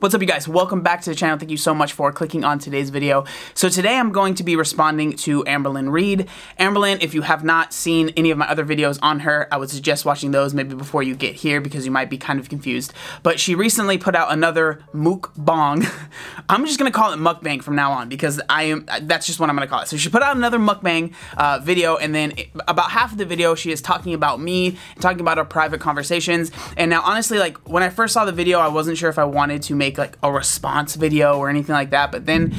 What's up you guys? Welcome back to the channel. Thank you so much for clicking on today's video. So today I'm going to be responding to Amberlynn Reid. Amberlynn, if you have not seen any of my other videos on her, I would suggest watching those maybe before you get here because you might be kind of confused. But she recently put out another mukbang. I'm just gonna call it mukbang from now on because I am that's just what I'm gonna call it. So she put out another mukbang uh, video and then it, about half of the video she is talking about me, talking about our private conversations. And now honestly like when I first saw the video I wasn't sure if I wanted to make like a response video or anything like that. But then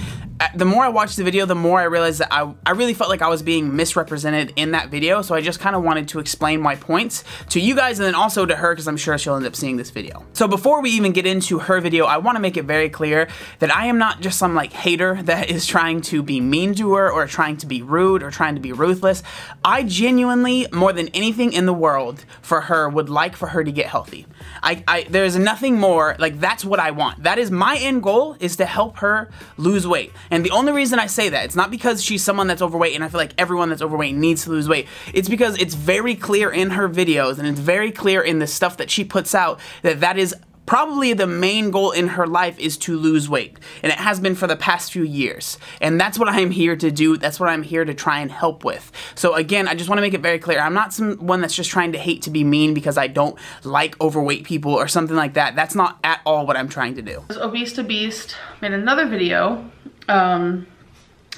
the more I watched the video, the more I realized that I, I really felt like I was being misrepresented in that video. So I just kind of wanted to explain my points to you guys and then also to her because I'm sure she'll end up seeing this video. So before we even get into her video, I want to make it very clear that I am not just some like hater that is trying to be mean to her or trying to be rude or trying to be ruthless. I genuinely, more than anything in the world, for her would like for her to get healthy. I, I there's nothing more like that's what I want. That is my end goal is to help her lose weight. And the only reason I say that, it's not because she's someone that's overweight and I feel like everyone that's overweight needs to lose weight. It's because it's very clear in her videos and it's very clear in the stuff that she puts out that that is probably the main goal in her life is to lose weight. And it has been for the past few years. And that's what I'm here to do. That's what I'm here to try and help with. So again, I just want to make it very clear. I'm not someone that's just trying to hate to be mean because I don't like overweight people or something like that. That's not at all what I'm trying to do. Obese to Beast made another video um,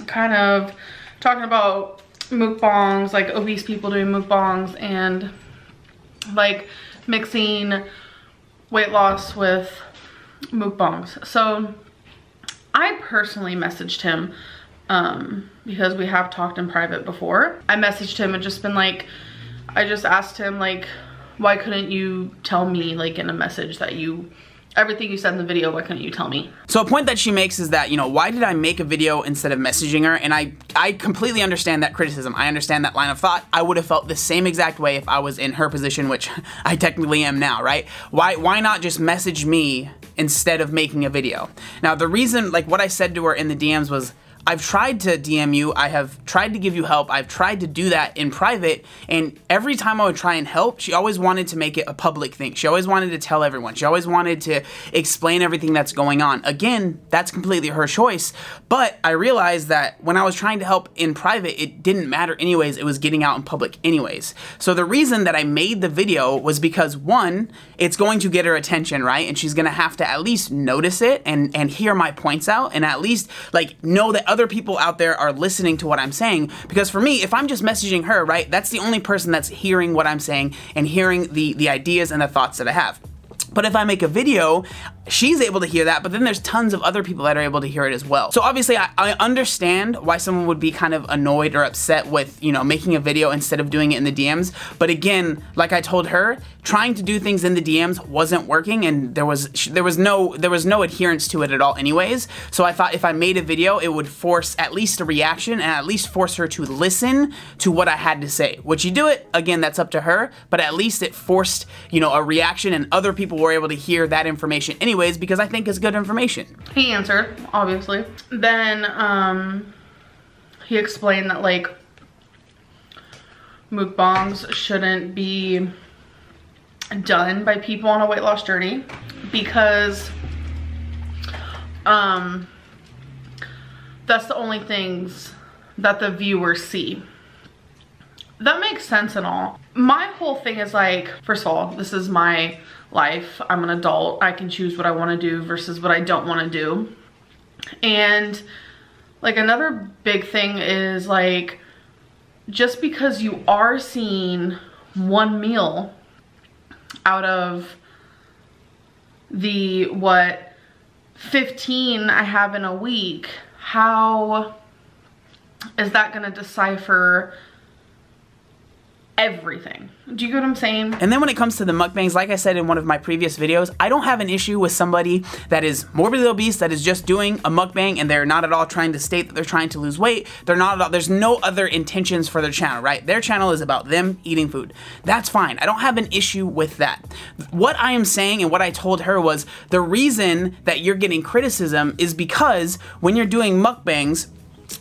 kind of talking about mukbangs, like obese people doing mukbangs and like mixing weight loss with mukbangs. So I personally messaged him um, because we have talked in private before. I messaged him and just been like, I just asked him like, why couldn't you tell me like in a message that you everything you said in the video, why couldn't you tell me? So a point that she makes is that, you know, why did I make a video instead of messaging her? And I, I completely understand that criticism. I understand that line of thought. I would have felt the same exact way if I was in her position, which I technically am now, right? Why, why not just message me instead of making a video? Now, the reason, like what I said to her in the DMs was, I've tried to DM you, I have tried to give you help, I've tried to do that in private, and every time I would try and help, she always wanted to make it a public thing. She always wanted to tell everyone. She always wanted to explain everything that's going on. Again, that's completely her choice, but I realized that when I was trying to help in private, it didn't matter anyways, it was getting out in public anyways. So the reason that I made the video was because one, it's going to get her attention, right? And she's gonna have to at least notice it and, and hear my points out and at least like know that other people out there are listening to what I'm saying. Because for me, if I'm just messaging her, right, that's the only person that's hearing what I'm saying and hearing the, the ideas and the thoughts that I have. But if I make a video, she's able to hear that, but then there's tons of other people that are able to hear it as well. So obviously I, I, understand why someone would be kind of annoyed or upset with, you know, making a video instead of doing it in the DMs. But again, like I told her, trying to do things in the DMs wasn't working and there was there was no there was no adherence to it at all anyways. So I thought if I made a video, it would force at least a reaction and at least force her to listen to what I had to say. Would she do it? Again, that's up to her, but at least it forced, you know, a reaction and other people were able to hear that information anyway anyways because I think it's good information. He answered, obviously. Then um, he explained that like mukbangs shouldn't be done by people on a weight loss journey because um, that's the only things that the viewers see. That makes sense and all. My whole thing is like, first of all, this is my life. I'm an adult. I can choose what I want to do versus what I don't want to do. And like another big thing is like, just because you are seeing one meal out of the, what, 15 I have in a week, how is that going to decipher everything. Do you get what I'm saying? And then when it comes to the mukbangs, like I said in one of my previous videos, I don't have an issue with somebody that is morbidly obese, that is just doing a mukbang and they're not at all trying to state that they're trying to lose weight. They're not at all, there's no other intentions for their channel, right? Their channel is about them eating food. That's fine. I don't have an issue with that. What I am saying and what I told her was the reason that you're getting criticism is because when you're doing mukbangs,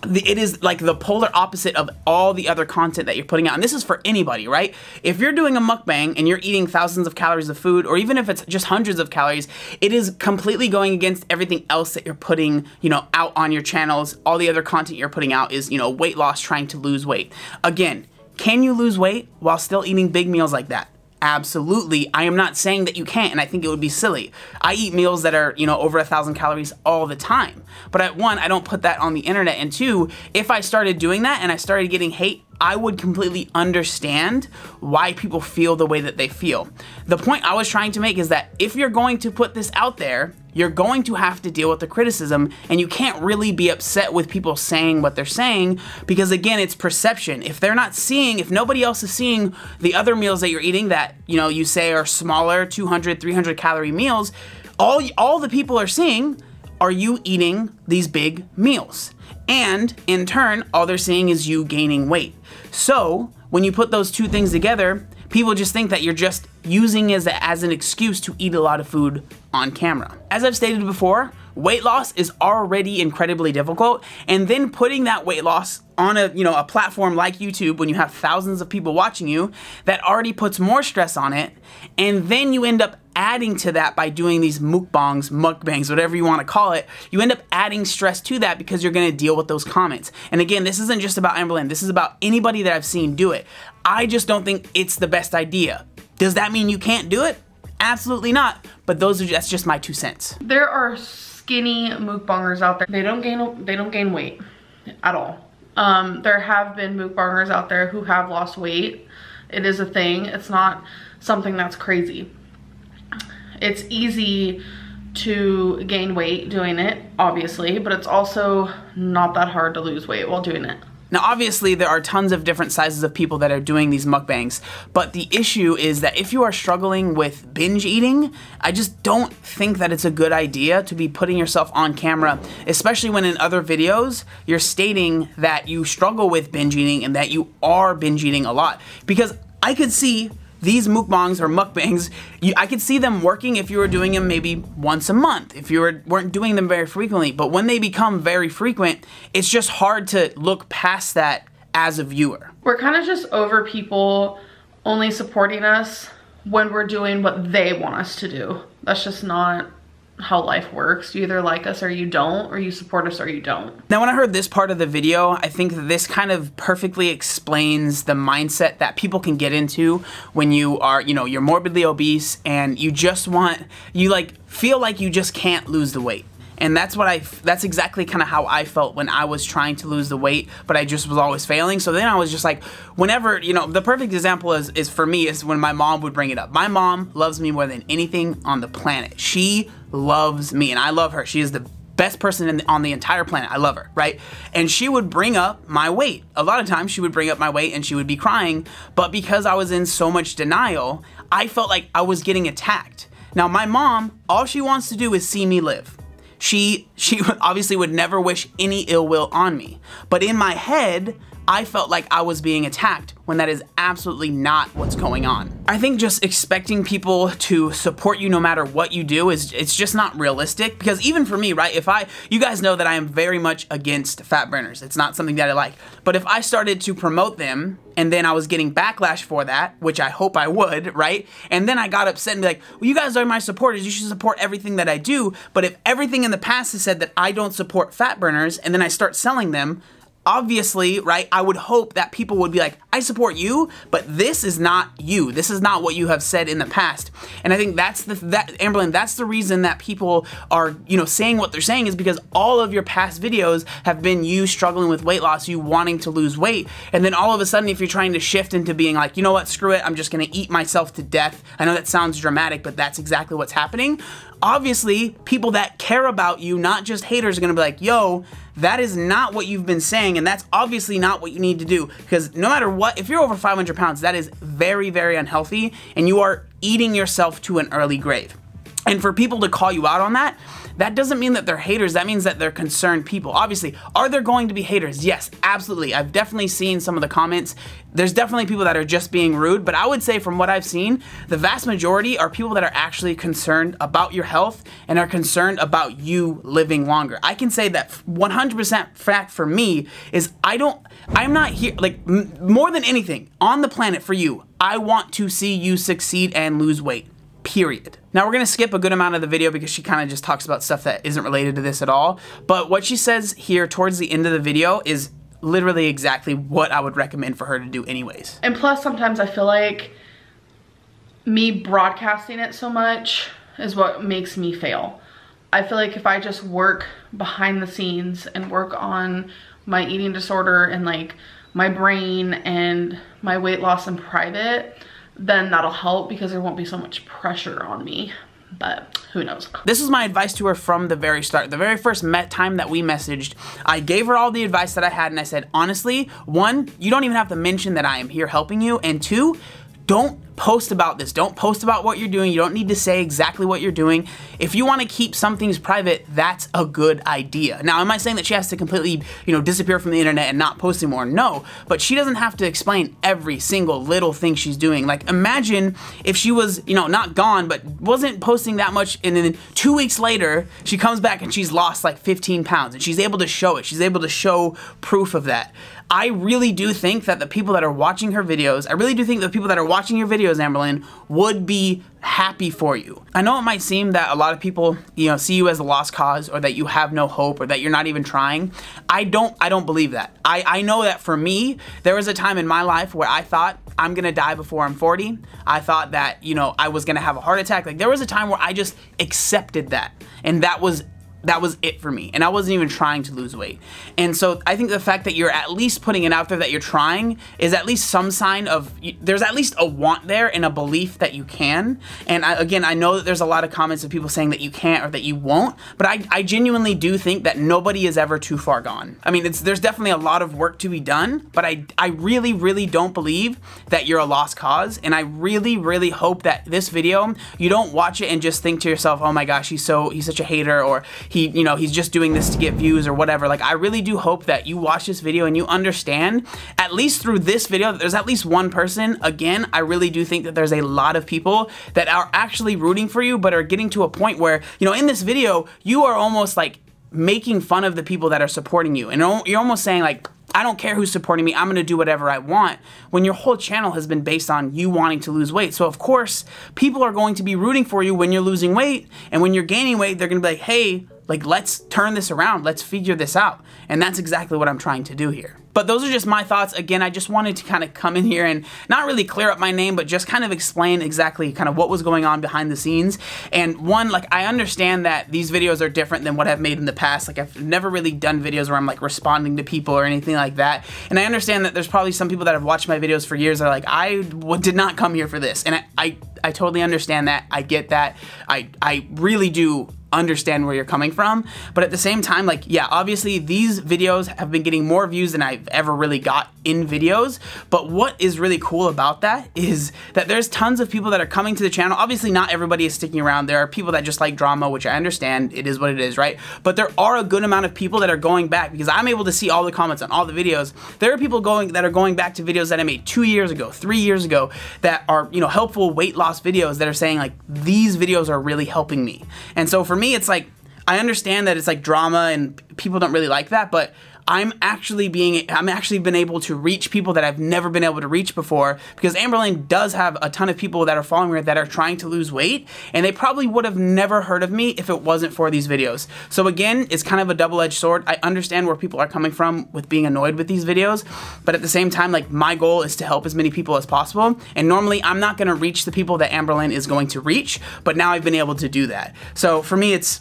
it is like the polar opposite of all the other content that you're putting out. And this is for anybody, right? If you're doing a mukbang and you're eating thousands of calories of food, or even if it's just hundreds of calories, it is completely going against everything else that you're putting, you know, out on your channels. All the other content you're putting out is, you know, weight loss, trying to lose weight. Again, can you lose weight while still eating big meals like that? Absolutely. I am not saying that you can't, and I think it would be silly. I eat meals that are, you know, over a thousand calories all the time. But at one, I don't put that on the internet. And two, if I started doing that and I started getting hate, I would completely understand why people feel the way that they feel. The point I was trying to make is that if you're going to put this out there, you're going to have to deal with the criticism and you can't really be upset with people saying what they're saying because again it's perception if they're not seeing if nobody else is seeing the other meals that you're eating that you know you say are smaller 200 300 calorie meals all all the people are seeing are you eating these big meals? And in turn all they're seeing is you gaining weight. So when you put those two things together people just think that you're just using it as, as an excuse to eat a lot of food on camera. As I've stated before, weight loss is already incredibly difficult and then putting that weight loss on a you know a platform like YouTube when you have thousands of people watching you that already puts more stress on it and then you end up adding to that by doing these mukbangs, mukbangs, whatever you want to call it, you end up adding stress to that because you're going to deal with those comments. And again, this isn't just about Amberlynn, this is about anybody that I've seen do it. I just don't think it's the best idea. Does that mean you can't do it? Absolutely not. But those are that's just my two cents. There are skinny mukbangers out there. They don't gain they don't gain weight at all. Um, there have been mukbangers out there who have lost weight. It is a thing. It's not something that's crazy. It's easy to gain weight doing it, obviously, but it's also not that hard to lose weight while doing it. Now, obviously, there are tons of different sizes of people that are doing these mukbangs, but the issue is that if you are struggling with binge eating, I just don't think that it's a good idea to be putting yourself on camera, especially when in other videos you're stating that you struggle with binge eating and that you are binge eating a lot. Because I could see these mukbangs or mukbangs, you, I could see them working if you were doing them maybe once a month, if you were, weren't doing them very frequently. But when they become very frequent, it's just hard to look past that as a viewer. We're kind of just over people only supporting us when we're doing what they want us to do. That's just not how life works. You either like us or you don't, or you support us or you don't. Now, when I heard this part of the video, I think this kind of perfectly explains the mindset that people can get into when you are, you know, you're morbidly obese and you just want, you like feel like you just can't lose the weight and that's what I that's exactly kind of how I felt when I was trying to lose the weight but I just was always failing so then I was just like whenever you know the perfect example is is for me is when my mom would bring it up my mom loves me more than anything on the planet she loves me and I love her she is the best person the, on the entire planet. I love her, right? And she would bring up my weight. A lot of times she would bring up my weight and she would be crying, but because I was in so much denial, I felt like I was getting attacked. Now, my mom, all she wants to do is see me live. She she obviously would never wish any ill will on me. But in my head, I felt like I was being attacked when that is absolutely not what's going on. I think just expecting people to support you no matter what you do is it's just not realistic because even for me, right, if I, you guys know that I am very much against fat burners. It's not something that I like. But if I started to promote them and then I was getting backlash for that, which I hope I would, right? And then I got upset and be like, well, you guys are my supporters. You should support everything that I do. But if everything in the past has said that I don't support fat burners and then I start selling them, obviously, right, I would hope that people would be like, I support you, but this is not you. This is not what you have said in the past. And I think that's the, that, Amberlynn, that's the reason that people are, you know, saying what they're saying is because all of your past videos have been you struggling with weight loss, you wanting to lose weight. And then all of a sudden, if you're trying to shift into being like, you know what, screw it, I'm just gonna eat myself to death. I know that sounds dramatic, but that's exactly what's happening obviously people that care about you, not just haters, are gonna be like, yo, that is not what you've been saying, and that's obviously not what you need to do. Because no matter what, if you're over 500 pounds, that is very, very unhealthy, and you are eating yourself to an early grave. And for people to call you out on that, that doesn't mean that they're haters. That means that they're concerned people. Obviously, are there going to be haters? Yes, absolutely. I've definitely seen some of the comments. There's definitely people that are just being rude, but I would say from what I've seen, the vast majority are people that are actually concerned about your health and are concerned about you living longer. I can say that 100% fact for me is I don't, I'm not here, like, more than anything on the planet for you, I want to see you succeed and lose weight period. Now we're gonna skip a good amount of the video because she kind of just talks about stuff that isn't related to this at all. But what she says here towards the end of the video is literally exactly what I would recommend for her to do anyways. And plus sometimes I feel like me broadcasting it so much is what makes me fail. I feel like if I just work behind the scenes and work on my eating disorder and like my brain and my weight loss in private, then that'll help because there won't be so much pressure on me but who knows. This is my advice to her from the very start. The very first met time that we messaged, I gave her all the advice that I had and I said, honestly, one, you don't even have to mention that I am here helping you, and two, don't post about this. Don't post about what you're doing. You don't need to say exactly what you're doing. If you want to keep some things private, that's a good idea. Now, am I saying that she has to completely, you know, disappear from the internet and not post anymore? No, but she doesn't have to explain every single little thing she's doing. Like, imagine if she was, you know, not gone, but wasn't posting that much, and then two weeks later, she comes back and she's lost like 15 pounds, and she's able to show it. She's able to show proof of that. I really do think that the people that are watching her videos, I really do think the people that are watching your videos, Amberlynn, would be happy for you. I know it might seem that a lot of people, you know, see you as a lost cause or that you have no hope or that you're not even trying. I don't I don't believe that. I, I know that for me, there was a time in my life where I thought I'm gonna die before I'm 40. I thought that, you know, I was gonna have a heart attack. Like there was a time where I just accepted that. And that was that was it for me. And I wasn't even trying to lose weight. And so I think the fact that you're at least putting it out there that you're trying is at least some sign of, there's at least a want there and a belief that you can. And I, again, I know that there's a lot of comments of people saying that you can't or that you won't, but I, I genuinely do think that nobody is ever too far gone. I mean, it's, there's definitely a lot of work to be done, but I, I really, really don't believe that you're a lost cause. And I really, really hope that this video, you don't watch it and just think to yourself, oh my gosh, he's so, he's such a hater or he, you know, he's just doing this to get views or whatever. Like, I really do hope that you watch this video and you understand, at least through this video, that there's at least one person. Again, I really do think that there's a lot of people that are actually rooting for you, but are getting to a point where, you know, in this video, you are almost like making fun of the people that are supporting you. And you're almost saying like, I don't care who's supporting me. I'm going to do whatever I want. When your whole channel has been based on you wanting to lose weight. So, of course, people are going to be rooting for you when you're losing weight. And when you're gaining weight, they're going to be like, hey, like, let's turn this around. Let's figure this out. And that's exactly what I'm trying to do here. But those are just my thoughts. Again, I just wanted to kind of come in here and not really clear up my name, but just kind of explain exactly kind of what was going on behind the scenes. And one, like, I understand that these videos are different than what I've made in the past. Like, I've never really done videos where I'm, like, responding to people or anything like that. And I understand that there's probably some people that have watched my videos for years that are like, I did not come here for this. And I, I, I totally understand that. I get that. I, I really do understand where you're coming from. But at the same time, like, yeah, obviously these videos have been getting more views than I've ever really got in videos. But what is really cool about that is that there's tons of people that are coming to the channel. Obviously, not everybody is sticking around. There are people that just like drama, which I understand. It is what it is, right? But there are a good amount of people that are going back because I'm able to see all the comments on all the videos. There are people going that are going back to videos that I made two years ago, three years ago that are, you know, helpful weight loss videos that are saying like, these videos are really helping me. And so for me, it's like, I understand that it's like drama and people don't really like that, but I'm actually being, I'm actually been able to reach people that I've never been able to reach before because Amberlynn does have a ton of people that are following her that are trying to lose weight and they probably would have never heard of me if it wasn't for these videos. So again, it's kind of a double-edged sword. I understand where people are coming from with being annoyed with these videos, but at the same time, like my goal is to help as many people as possible. And normally I'm not gonna reach the people that Amberlynn is going to reach, but now I've been able to do that. So for me, it's,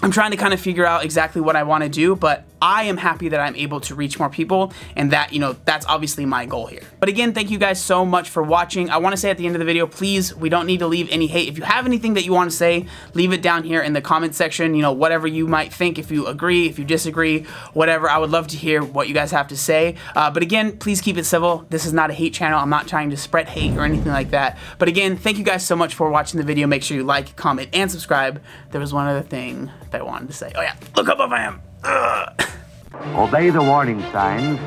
I'm trying to kind of figure out exactly what I want to do, but I am happy that I'm able to reach more people and that, you know, that's obviously my goal here. But again, thank you guys so much for watching. I want to say at the end of the video, please, we don't need to leave any hate. If you have anything that you want to say, leave it down here in the comment section, you know, whatever you might think, if you agree, if you disagree, whatever. I would love to hear what you guys have to say. Uh, but again, please keep it civil. This is not a hate channel. I'm not trying to spread hate or anything like that. But again, thank you guys so much for watching the video. Make sure you like, comment, and subscribe. There was one other thing I wanted to say. Oh yeah, look how buff I am. Ugh. Obey the warning signs,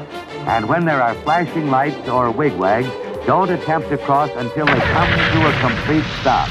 and when there are flashing lights or wigwags, don't attempt to cross until they come to a complete stop.